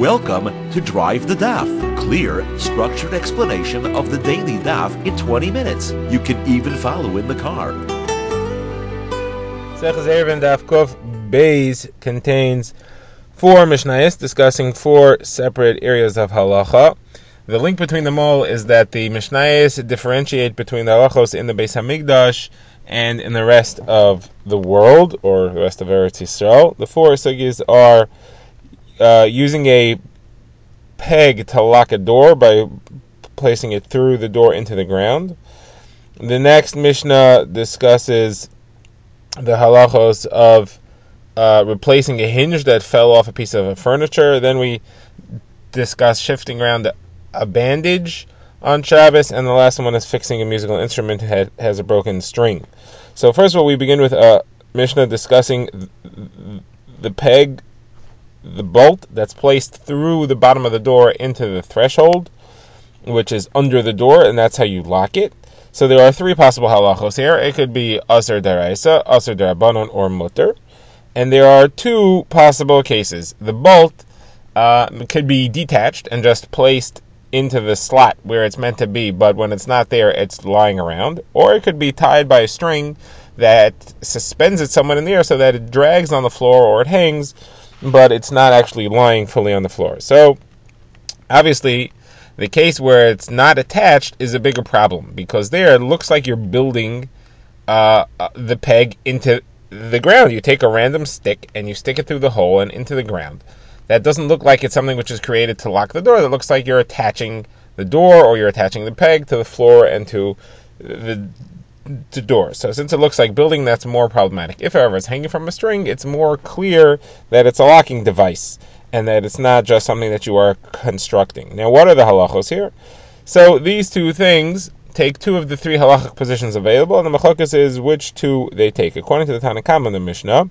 Welcome to Drive the Daf. Clear, structured explanation of the daily Daf in 20 minutes. You can even follow in the car. Seches Eruvin Daf Kuf contains four Mishnayos discussing four separate areas of halacha. The link between them all is that the Mishnayos differentiate between the halachos in the Beis Hamikdash and in the rest of the world, or the rest of Eretz Yisrael. The four sugis are uh, using a peg to lock a door by placing it through the door into the ground. The next Mishnah discusses the halachos of uh, replacing a hinge that fell off a piece of furniture. Then we discuss shifting around a bandage on Shabbos, and the last one is fixing a musical instrument that has a broken string. So first of all, we begin with a uh, Mishnah discussing the peg the bolt that's placed through the bottom of the door into the threshold, which is under the door, and that's how you lock it. So there are three possible halachos here. It could be aser deraisa, aser derabanon, or mutter. And there are two possible cases. The bolt uh, could be detached and just placed into the slot where it's meant to be, but when it's not there, it's lying around. Or it could be tied by a string that suspends it somewhat in the air so that it drags on the floor or it hangs but it's not actually lying fully on the floor. So, obviously, the case where it's not attached is a bigger problem because there it looks like you're building uh, uh, the peg into the ground. You take a random stick and you stick it through the hole and into the ground. That doesn't look like it's something which is created to lock the door. That looks like you're attaching the door or you're attaching the peg to the floor and to the the door. So since it looks like building, that's more problematic. If, however, it's hanging from a string, it's more clear that it's a locking device and that it's not just something that you are constructing. Now, what are the halachos here? So these two things take two of the three halachic positions available, and the machokas is which two they take. According to the Tanakama in the Mishnah,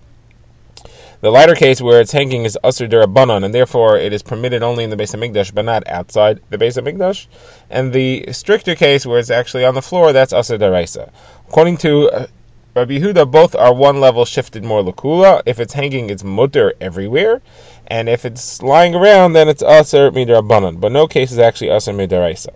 the lighter case where it's hanging is Asr Derabanan, and therefore it is permitted only in the base of Hamikdash, but not outside the base of Hamikdash. And the stricter case where it's actually on the floor, that's Asr Deraisa. According to uh, Rabbi Yehuda, both are one level shifted more lakula. If it's hanging, it's mutter everywhere, and if it's lying around, then it's aser midrabanan. But no case is actually aser midaraisa.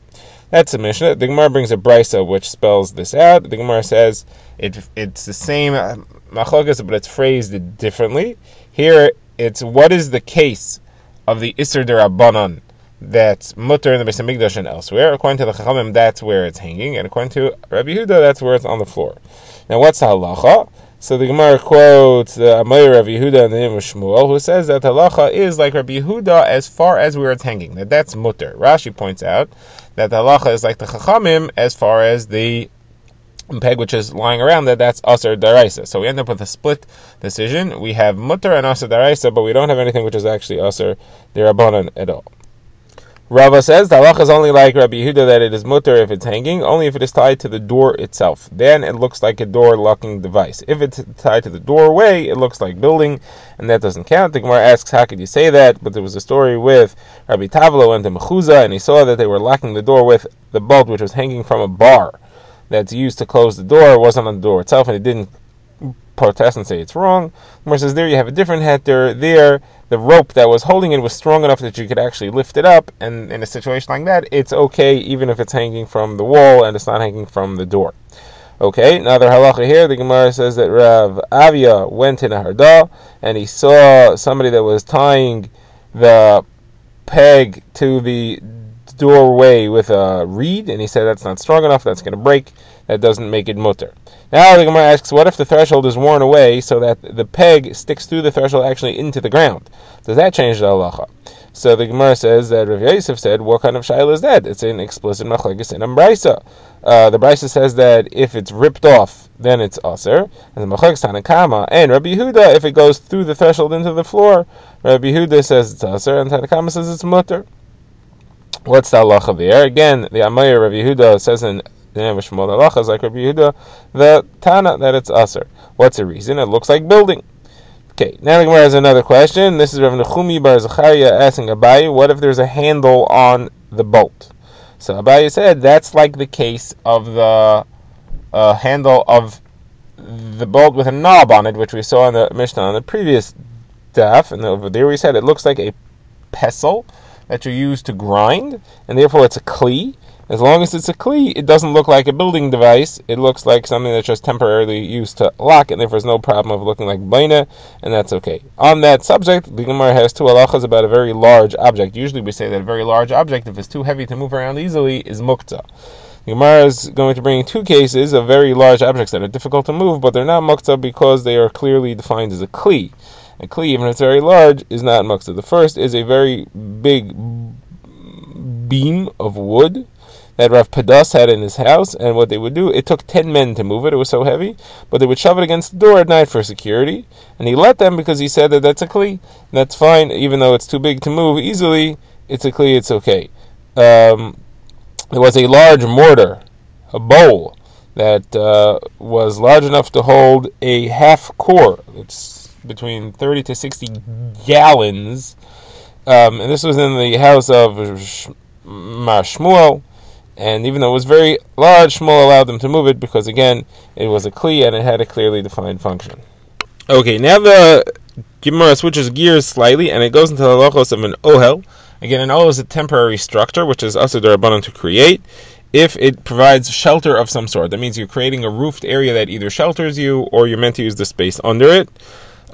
That's a Mishnah. The Gemara brings a brisa which spells this out. The Gemara says it, it's the same uh, machlokas, but it's phrased differently. Here, it's what is the case of the Isser Derabanan that's mutter in the Beis and elsewhere. According to the Chachamim, that's where it's hanging, and according to Rabbi Yehuda, that's where it's on the floor. Now, what's the halacha? So the Gemara quotes uh, the Amayr Rabbi Yehuda and the name of Shmuel, who says that halacha is like Rabbi Yehuda as far as where it's hanging. That that's mutter. Rashi points out that the halacha is like the Chachamim as far as the peg which is lying around that that's aser daraisa. So we end up with a split decision. We have mutter and aser daraisa, but we don't have anything which is actually aser derabanan at all. Rava says the halach is only like Rabbi Yehuda that it is mutter if it's hanging, only if it is tied to the door itself. Then it looks like a door locking device. If it's tied to the doorway, it looks like building, and that doesn't count. The Gemara asks, how could you say that? But there was a story with Rabbi Tavlo and the Mechuza, and he saw that they were locking the door with the bolt which was hanging from a bar that's used to close the door. Wasn't on the door itself, and it didn't protest and say it's wrong. Gemara says there you have a different heter. There, the rope that was holding it was strong enough that you could actually lift it up, and in a situation like that, it's okay even if it's hanging from the wall and it's not hanging from the door. Okay, another halacha here. The Gemara says that Rav Avia went Nehardea and he saw somebody that was tying the peg to the doorway with a reed, and he said that's not strong enough. That's going to break. That doesn't make it mutter. Now the Gemara asks, what if the threshold is worn away so that the peg sticks through the threshold actually into the ground? Does that change the halacha? So the Gemara says that Rav Yosef said, what kind of shaila is that? It's an explicit machlekes in a brisa. Uh, the brisa says that if it's ripped off, then it's aser. And the machlekes Tanakama and Rabbi Yehuda, if it goes through the threshold into the floor, Rabbi Yehuda says it's aser, and Tanakama says it's mutter. What's the halacha there? Again, the Amayir Rabbi Yehuda says in the Shmuel halacha is like Rabbi Yehuda, the Tana that it's aser. What's the reason? It looks like building. Okay, now the Gemara has another question. This is Rav Nechumi Bar Zachariah asking Abaye, what if there's a handle on the bolt? So Abaye said that's like the case of the uh, handle of the bolt with a knob on it, which we saw in the Mishnah on the previous daf, and over there we said it looks like a pestle that you use to grind, and therefore it's a kli. As long as it's a kli, it doesn't look like a building device. It looks like something that's just temporarily used to lock, and therefore there's no problem of looking like baina, and that's okay. On that subject, the Gemara has two halachas about a very large object. Usually we say that a very large object, if it's too heavy to move around easily, is mukta. The Gemara is going to bring two cases of very large objects that are difficult to move, but they're not mukta because they are clearly defined as a kli. A kli, even if it's very large, is not mukta. The first is a very big beam of wood that Rav Padas had in his house, and what they would do, it took ten men to move it, it was so heavy, but they would shove it against the door at night for security, and he let them because he said that that's a kli, that's fine, even though it's too big to move easily, it's a kli, it's okay. Um, there was a large mortar, a bowl, that uh, was large enough to hold a half kor, it's between 30 to 60 gallons, um, and this was in the house of Shmuel, and even though it was very large, Shmuel allowed them to move it because, again, it was a kli and it had a clearly defined function. Okay, now the Gemara switches gears slightly and it goes into the halachos of an ohel. Again, an ohel is a temporary structure which is also rabbanon to create if it provides shelter of some sort. That means you're creating a roofed area that either shelters you or you're meant to use the space under it.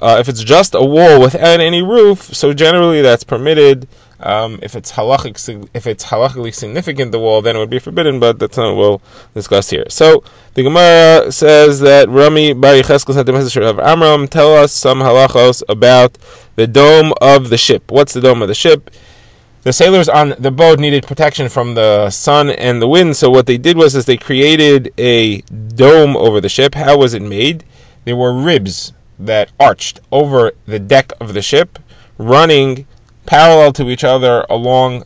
Uh, if it's just a wall without any roof, so generally that's permitted. Um, if it's halachic, if it's halachically significant, the wall, then it would be forbidden. But that's not what we'll discuss here. So the Gemara says that Rami Bar Yecheskel sent a message of Amram. Tell us some halachos about the dome of the ship. What's the dome of the ship? The sailors on the boat needed protection from the sun and the wind, so what they did was is they created a dome over the ship. How was it made? There were ribs that arched over the deck of the ship, running parallel to each other along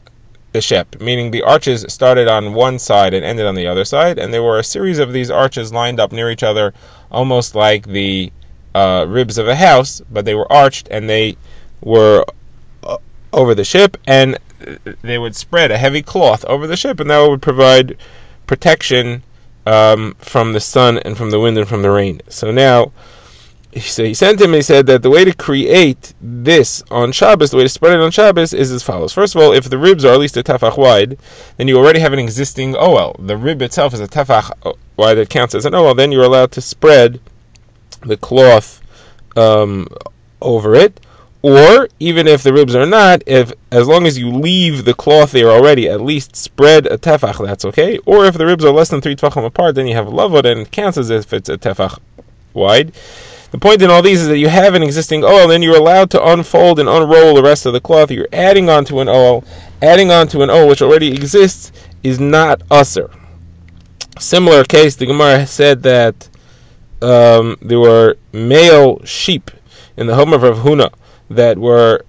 the ship, meaning the arches started on one side and ended on the other side, and there were a series of these arches lined up near each other, almost like the uh, ribs of a house, but they were arched and they were uh, over the ship, and they would spread a heavy cloth over the ship, and that would provide protection um, from the sun and from the wind and from the rain. So now so he sent him and he said that the way to create this on Shabbos, the way to spread it on Shabbos is as follows. First of all, if the ribs are at least a tefach wide, then you already have an existing ohel. The rib itself is a tefach wide that counts as an ohel, then you're allowed to spread the cloth um, over it. Or even if the ribs are not, if as long as you leave the cloth there already, at least spread a tefach, that's okay. Or if the ribs are less than three tefachim apart, then you have a lavud and it counts as if it's a tefach wide. The point in all these is that you have an existing ohel, then you're allowed to unfold and unroll the rest of the cloth. You're adding onto an ohel. Adding onto an ohel which already exists is not usser. Similar case, the Gemara said that um, there were male sheep in the home of Rav Huna that were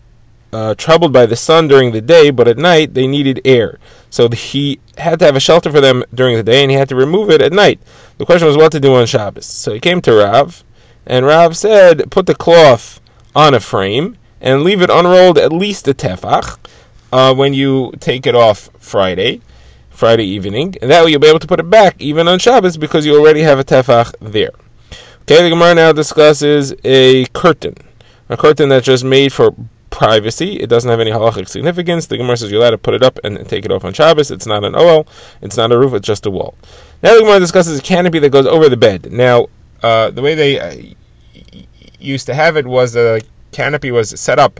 uh, troubled by the sun during the day, but at night they needed air. So he had to have a shelter for them during the day, and he had to remove it at night. The question was what to do on Shabbos. So he came to Rav, and Rav said, put the cloth on a frame and leave it unrolled at least a tefach uh, when you take it off Friday, Friday evening, and that way you'll be able to put it back even on Shabbos because you already have a tefach there. Okay, the Gemara now discusses a curtain, a curtain that's just made for privacy. It doesn't have any halachic significance. The Gemara says you're allowed to put it up and take it off on Shabbos. It's not an ohel. It's not a roof. It's just a wall. Now the Gemara discusses a canopy that goes over the bed. Now uh, the way they uh, used to have it was the canopy was set up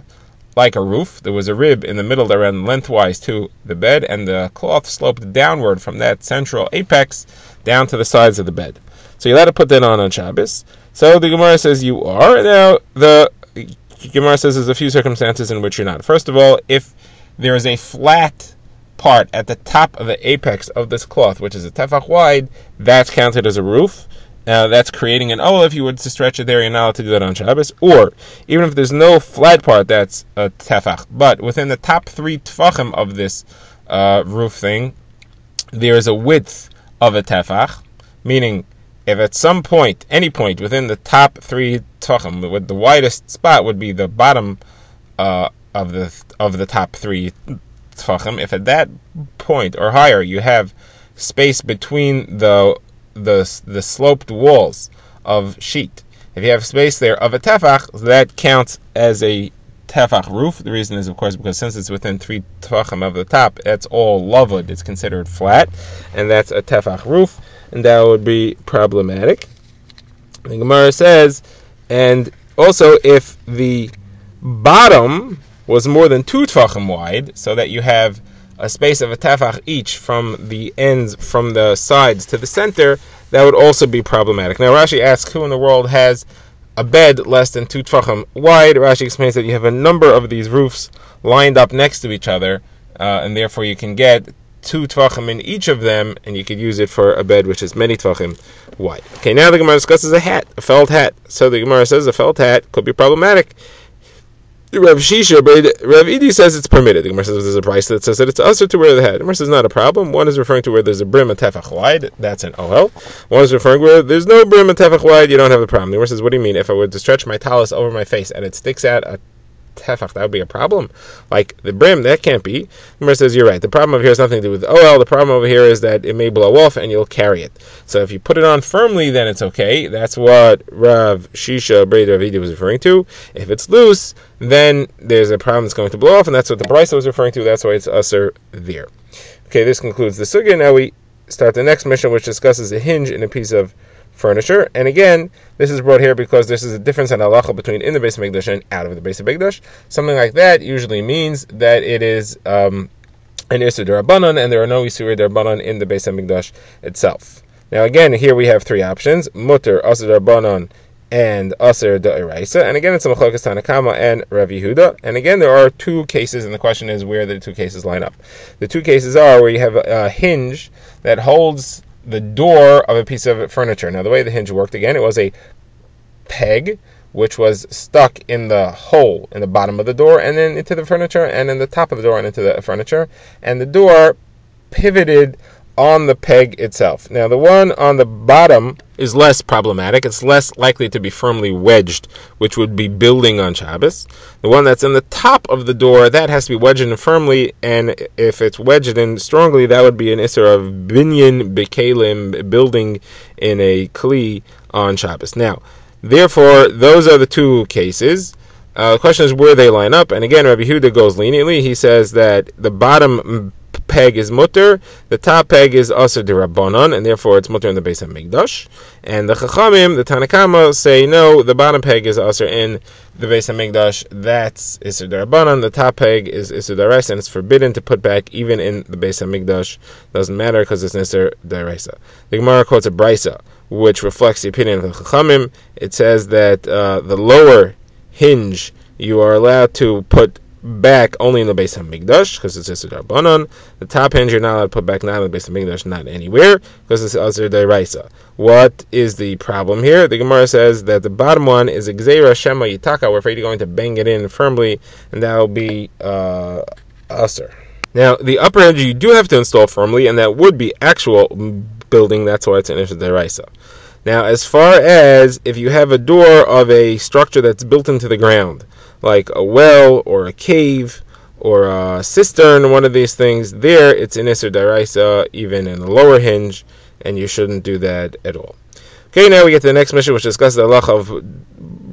like a roof. There was a rib in the middle that ran lengthwise to the bed, and the cloth sloped downward from that central apex down to the sides of the bed. So you let it put that on on Shabbos. So the Gemara says you are. Now the Gemara says there's a few circumstances in which you're not. First of all, if there is a flat part at the top of the apex of this cloth, which is a tefach wide, that's counted as a roof. Now that's creating an oh, if you to stretch it there, you're not allowed to do that on Shabbos. Or even if there's no flat part, that's a tefach. But within the top three tefachim of this uh, roof thing, there is a width of a tefach, meaning if at some point, any point within the top three tefachim, with the widest spot would be the bottom uh, of the of the top three tefachim. If at that point or higher you have space between the the the sloped walls of sheet. If you have space there of a tefach, that counts as a tefach roof. The reason is, of course, because since it's within three tefachim of the top, that's all lavud. It's considered flat, and that's a tefach roof, and that would be problematic. The Gemara says, and also if the bottom was more than two tefachim wide, so that you have a space of a tefach each from the ends, from the sides to the center, that would also be problematic. Now Rashi asks, who in the world has a bed less than two tefachim wide? Rashi explains that you have a number of these roofs lined up next to each other, uh, and therefore you can get two tefachim in each of them, and you could use it for a bed which is many tefachim wide. Okay, now the Gemara discusses a hat, a felt hat. So the Gemara says a felt hat could be problematic. Rav Shisha, but Rav Idi says it's permitted. The Gemara says there's a price that says that it's usher to wear the hat. The Gemara says not a problem. One is referring to where there's a brim a tefach wide, that's an ohel. One is referring where there's no brim a tefach wide, you don't have the problem. The Gemara says, what do you mean? If I were to stretch my tallis over my face and it sticks out a tefach, that would be a problem. Like the brim, that can't be. The Gemara says you're right. The problem over here has nothing to do with oh The problem over here is that it may blow off and you'll carry it. So if you put it on firmly, then it's okay. That's what Rav Shisha Brei D'Rav Idi was referring to. If it's loose, then there's a problem that's going to blow off, and that's what the Brisa was referring to. That's why it's usher there. Okay, this concludes the sugya. Now we start the next Mishnah, which discusses a hinge in a piece of furniture. And again, this is brought here because this is a difference in halacha between in the base of Mikdash and out of the base of Mikdash. Something like that usually means that it is um, an Isur Darabanan, and there are no Isur Darabanan in the base of Mikdash itself. Now again, here we have three options: Mutter, Asur Darabanan, and Aser Da'iraisa. And again, it's a Machokas Tanakama and Rav Yehuda. And again, there are two cases, and the question is where the two cases line up. The two cases are where you have a, a hinge that holds the door of a piece of furniture. Now, the way the hinge worked again, it was a peg which was stuck in the hole in the bottom of the door and then into the furniture and in the top of the door and into the furniture. And the door pivoted on the peg itself. Now, the one on the bottom is less problematic. It's less likely to be firmly wedged, which would be building on Shabbos. The one that's in the top of the door, that has to be wedged in firmly, and if it's wedged in strongly, that would be an Isser of binyan bekalim, building in a Kli on Shabbos. Now, therefore, those are the two cases. Uh, the question is where they line up, and again, Rabbi Huda goes leniently. He says that the bottom peg is mutter, the top peg is also the rabbanon, and therefore it's mutter in the base of Migdash. And the Chachamim, the Tanakama, say no, the bottom peg is also in the base of Migdash. That's Isser Rabbanon. The top peg is Isser Daraisa, and it's forbidden to put back even in the base of Migdash. Doesn't matter because it's Isser Daraisa. The Gemara quotes a Brisa, which reflects the opinion of the Chachamim. It says that uh, the lower hinge you are allowed to put back only in the base of Migdash because it's Isser Darbanon. The top hinge you're not allowed to put back not in the base of Migdash, not anywhere because it's Isser Deraisa. What is the problem here? The Gemara says that the bottom one is Gzeira Shema Yitaka. We're afraid you're going to bang it in firmly, and that will be uh, Usser. Now, the upper hinge you do have to install firmly, and that would be actual building. That's why it's an Isser Deraisa. Now, as far as if you have a door of a structure that's built into the ground, like a well or a cave or a cistern, one of these things, there it's in Isser Daraisa, even in the lower hinge, and you shouldn't do that at all. Okay, now we get to the next Mishnah, which discusses the halach of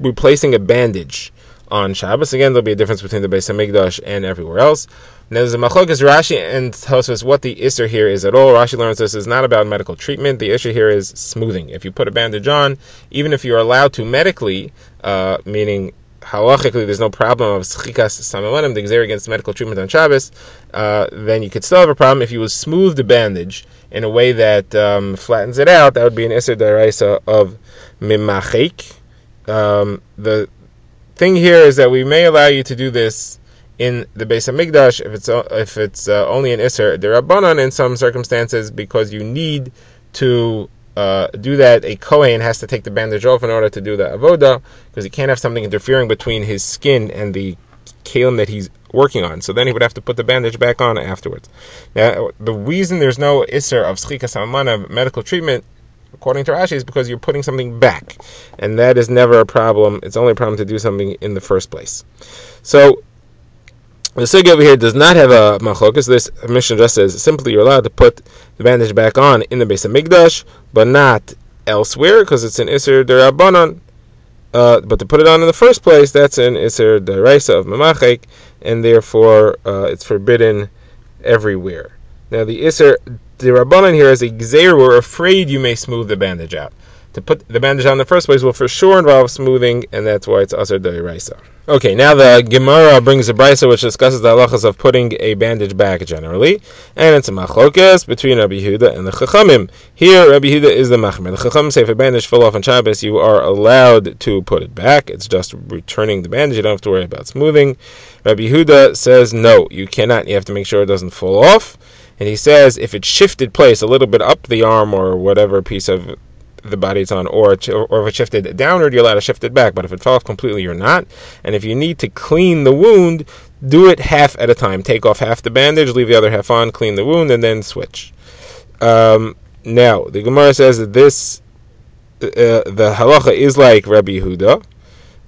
replacing a bandage on Shabbos. Again, there'll be a difference between the Beis Hamikdash and everywhere else. Now, there's a machlokes Rashi and Tosfos what the isser here is at all. Rashi learns this is not about medical treatment. The issue here is smoothing. If you put a bandage on, even if you're allowed to medically, uh, meaning halachically there's no problem of schikas samamonim, the exer against medical treatment on Shabbos, uh, then you could still have a problem if you would smooth the bandage in a way that um, flattens it out. That would be an iser daraisa of mimachik. Um, the thing here is that we may allow you to do this in the base of Migdash if it's if it's uh, only an iser derabanan in some circumstances because you need to uh, do that, a Kohen has to take the bandage off in order to do the avoda, because he can't have something interfering between his skin and the kalim that he's working on. So then he would have to put the bandage back on afterwards. Now, the reason there's no isser of schika samana medical treatment, according to Rashi, is because you're putting something back, and that is never a problem. It's only a problem to do something in the first place. So the sugi over here does not have a machlokas. This Mishnah just says simply you're allowed to put the bandage back on in the base of Migdash, but not elsewhere because it's an Isser Derabanan. Uh, but to put it on in the first place, that's an Isser Daraisa of Mamachek, and therefore uh, it's forbidden everywhere. Now the Isser Dirabanan here is a Gzeir, we're afraid you may smooth the bandage out to put the bandage on in the first place will for sure involve smoothing, and that's why it's asar doiraisa. Okay, now the Gemara brings a brisa which discusses the halachas of putting a bandage back generally, and it's a machlokas between Rabbi Yehuda and the Chachamim. Here, Rabbi Yehuda is the machmer. The Chachamim say if a bandage fell off on Shabbos, you are allowed to put it back. It's just returning the bandage. You don't have to worry about smoothing. Rabbi Yehuda says no, you cannot. You have to make sure it doesn't fall off. And he says if it shifted place a little bit up the arm or whatever piece of the body it's on, or or if it shifted downward, you're allowed to shift it back. But if it fell off completely, you're not. And if you need to clean the wound, do it half at a time. Take off half the bandage, leave the other half on, clean the wound, and then switch. Um, now the Gemara says that this uh, the halacha is like Rabbi Yehuda.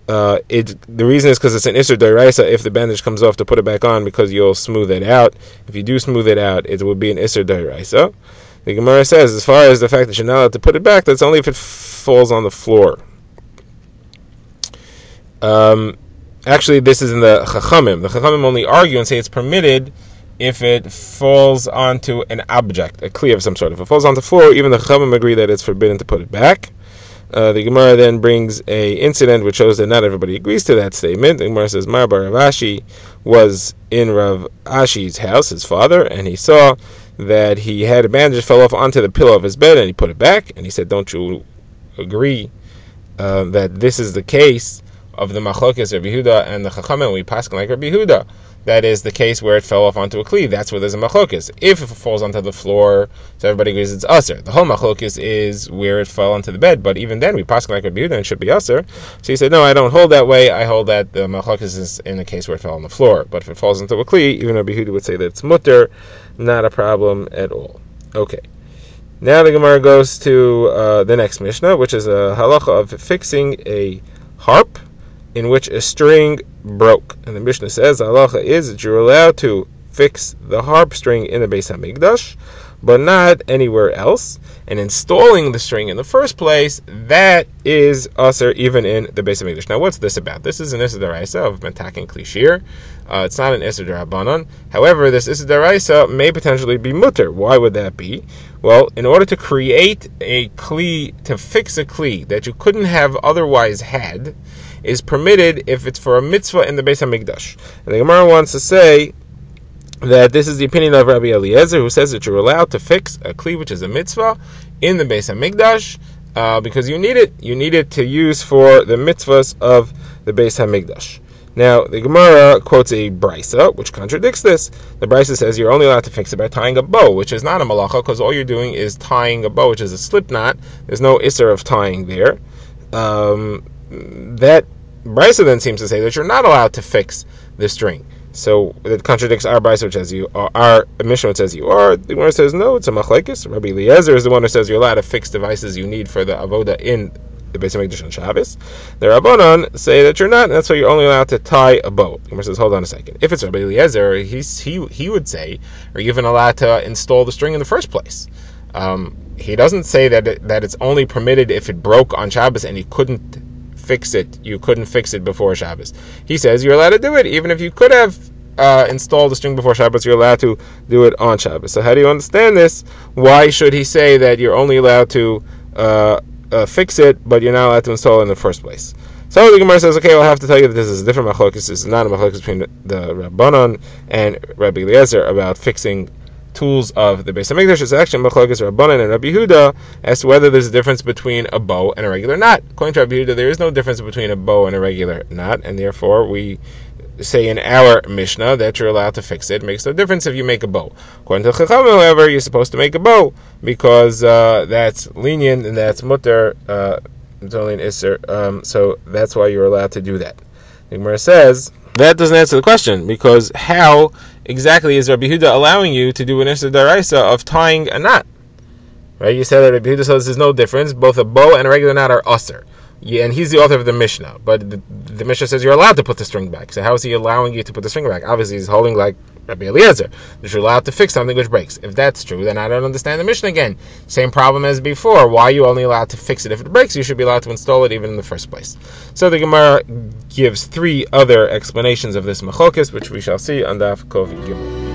Uh, it the reason is because it's an isser deraisa. If the bandage comes off, to put it back on because you'll smooth it out. If you do smooth it out, it will be an isser deraisa. The Gemara says, as far as the fact that you're not allowed to put it back, that's only if it falls on the floor. Um, actually, this is in the Chachamim. The Chachamim only argue and say it's permitted if it falls onto an object, a kli of some sort. If it falls onto the floor, even the Chachamim agree that it's forbidden to put it back. Uh, the Gemara then brings a incident which shows that not everybody agrees to that statement. The Gemara says Mar Rav Ashi was in Rav Ashi's house, his father, and he saw that he had a bandage fell off onto the pillow of his bed and he put it back and he said, "Don't you agree uh, that this is the case of the machlokes Rabbi Yehuda and the Chachamim? We pass like Rabbi Yehuda. That is the case where it fell off onto a kli. That's where there's a machlokes. If it falls onto the floor, so everybody agrees it's usher. The whole machlokes is where it fell onto the bed. But even then, we pass like Yehuda and it should be usher. So he said, "No, I don't hold that way. I hold that the machlokes is in the case where it fell on the floor. But if it falls into a kli, even Rabbi Yehuda would say that it's mutter." not a problem at all. Okay. Now the Gemara goes to uh, the next Mishnah, which is a halacha of fixing a harp in which a string broke. And the Mishnah says halacha is that you're allowed to fix the harp string in the Beis Hamikdash, but not anywhere else. And installing the string in the first place, that is usher even in the Beis Hamikdash. Now, what's this about? This is an Issa Daraisa of Mentakin Klishir. Uh, it's not an Issa Darabanan. However, this Issa Daraisa may potentially be mutter. Why would that be? Well, in order to create a Kli, to fix a Kli that you couldn't have otherwise had, is permitted if it's for a mitzvah in the Beis Hamikdash. And the Gemara wants to say that this is the opinion of Rabbi Eliezer, who says that you're allowed to fix a kli, which is a mitzvah, in the Beis Hamikdash, uh, because you need it. You need it to use for the mitzvahs of the Beis Hamikdash. Now, the Gemara quotes a brisa, which contradicts this. The brisa says you're only allowed to fix it by tying a bow, which is not a malacha, because all you're doing is tying a bow, which is a slip knot. There's no isser of tying there. Um, that brisa then seems to say that you're not allowed to fix the string. So it contradicts our brisa, which says you are, our Mishnah, which says you are. The one says no, it's a machlekes. Rabbi Eliezer is the one who says you're allowed to fix devices you need for the avoda in the Beis Hamikdash on Shabbos. The Rabbanon say that you're not, and that's why you're only allowed to tie a bow. The says, hold on a second. If it's Rabbi Eliezer, he's, he he would say, are you even allowed to install the string in the first place? Um, he doesn't say that it, that it's only permitted if it broke on Shabbos and he couldn't fix it. You couldn't fix it before Shabbos. He says you're allowed to do it, even if you could have uh, installed the string before Shabbos, you're allowed to do it on Shabbos. So how do you understand this? Why should he say that you're only allowed to uh, uh, fix it, but you're not allowed to install it in the first place? So the Gemara says, okay, I'll have to tell you that this is a different machlokes. This is not a machlokes between the Rabbanon and Rabbi Eliezer about fixing tools of the Beis Hamikdash is actually Machlokes Rabbanan and Rabbi Huda as to whether there's a difference between a bow and a regular knot. According to Rabbi Huda, there is no difference between a bow and a regular knot, and therefore we say in our Mishnah that you're allowed to fix it. it makes no difference if you make a bow. According to Chacham, however, you're supposed to make a bow because uh, that's lenient and that's mutter. Uh, it's um, so that's why you're allowed to do that. The says that doesn't answer the question because how exactly is Rabbi Huda allowing you to do an Isser Daraisa of tying a knot? Right? You said that Rabbi Huda says there's no difference. Both a bow and a regular knot are usser. Yeah, and he's the author of the Mishnah, but the, the, Mishnah says you're allowed to put the string back. So how is he allowing you to put the string back? Obviously, he's holding like Rabbi Eliezer, that you're allowed to fix something which breaks. If that's true, then I don't understand the Mishnah again. Same problem as before. Why are you only allowed to fix it if it breaks? You should be allowed to install it even in the first place. So the Gemara gives three other explanations of this machokis, which we shall see on Daf Kuf Gimel.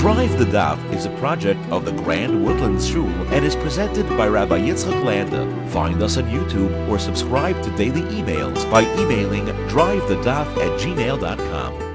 Drive the Daf is a project of the Grand Woodlands Shul and is presented by Rabbi Yitzchak Landa. Find us on YouTube or subscribe to daily emails by emailing drivethedaf at gmail.com.